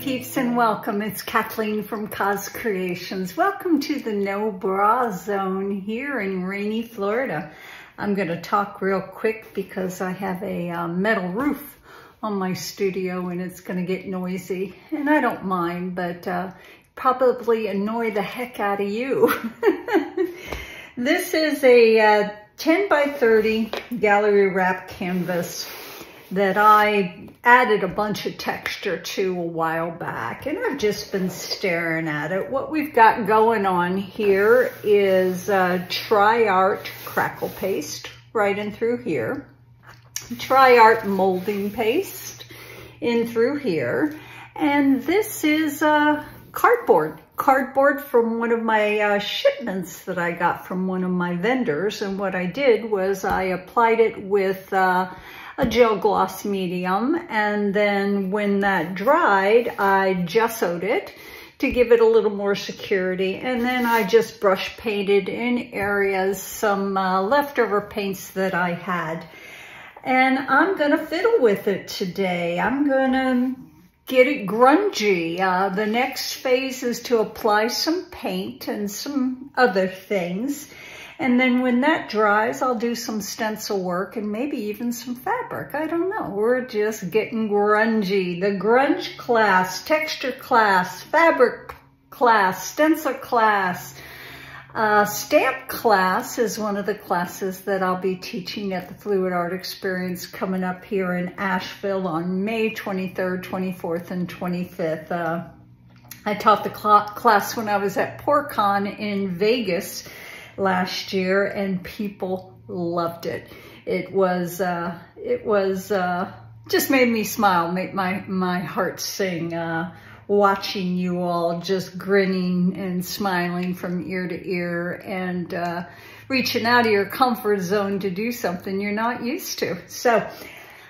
Peeps and welcome. It's Kathleen from COZ Creations. Welcome to the No Bra Zone here in rainy Florida. I'm going to talk real quick because I have a uh, metal roof on my studio and it's going to get noisy. And I don't mind, but uh, probably annoy the heck out of you. this is a uh, 10 by 30 gallery wrap canvas that I added a bunch of texture to a while back and I've just been staring at it. What we've got going on here is uh, Tri-Art crackle paste right in through here. Tri-Art molding paste in through here. And this is uh, cardboard. Cardboard from one of my uh, shipments that I got from one of my vendors. And what I did was I applied it with uh, a gel gloss medium. And then when that dried, I gessoed it to give it a little more security. And then I just brush painted in areas some uh, leftover paints that I had. And I'm gonna fiddle with it today. I'm gonna get it grungy. Uh, the next phase is to apply some paint and some other things. And then when that dries, I'll do some stencil work and maybe even some fabric. I don't know. We're just getting grungy. The grunge class, texture class, fabric class, stencil class, uh, stamp class is one of the classes that I'll be teaching at the Fluid Art Experience coming up here in Asheville on May 23rd, 24th, and 25th. Uh, I taught the cl class when I was at PourCon in Vegas last year and people loved it. It was, uh, it was, uh, just made me smile, make my, my heart sing, uh, watching you all just grinning and smiling from ear to ear and, uh, reaching out of your comfort zone to do something you're not used to. So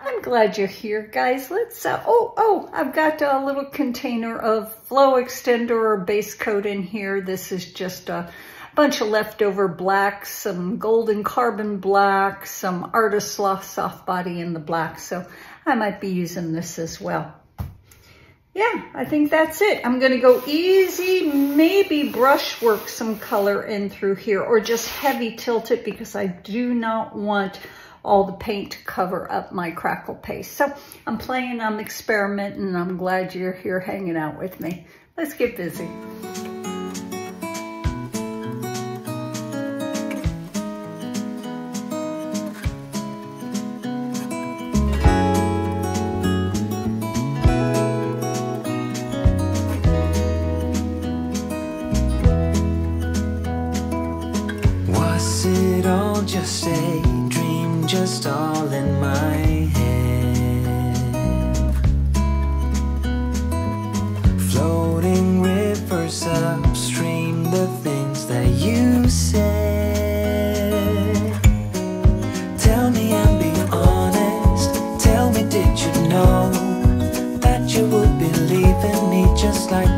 I'm glad you're here, guys. Let's, uh, oh, oh, I've got a little container of flow extender or base coat in here. This is just a, bunch of leftover blacks, some golden carbon black, some artist soft body in the black. So I might be using this as well. Yeah, I think that's it. I'm gonna go easy, maybe brush work some color in through here or just heavy tilt it because I do not want all the paint to cover up my crackle paste. So I'm playing, I'm experimenting, I'm glad you're here hanging out with me. Let's get busy. Just all in my head. Floating rivers upstream, the things that you said. Tell me and be honest, tell me, did you know that you would believe in me just like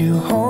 you hold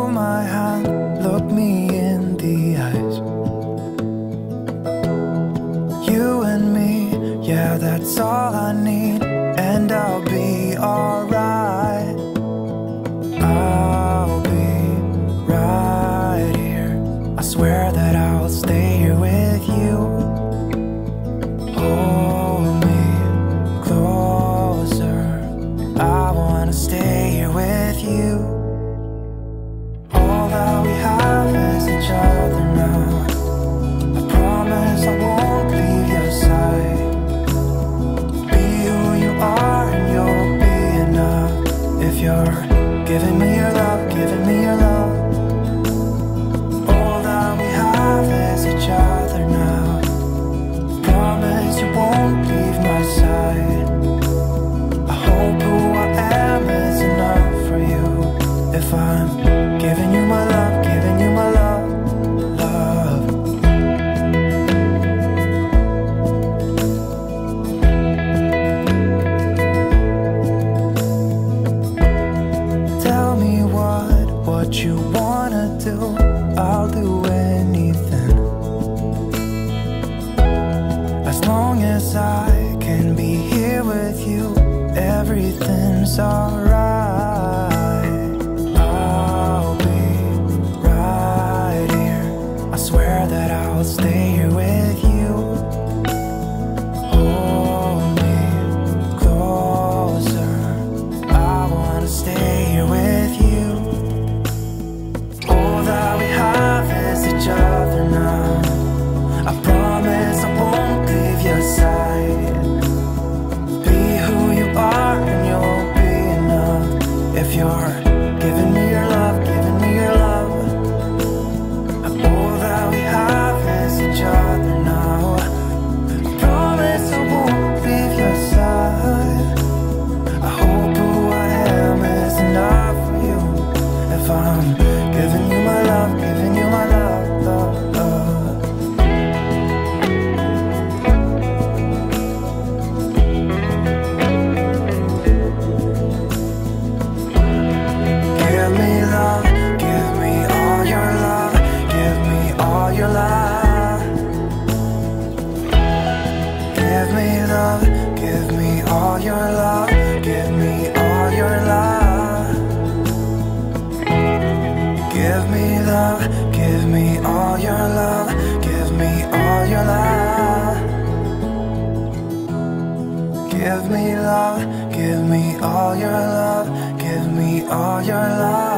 I'll do anything. As long as I can be here with you Everything's alright. all your love. Give me all your love. Give me love. Give me all your love. Give me all your love. Give me love. Give me all your love. Give me all your love.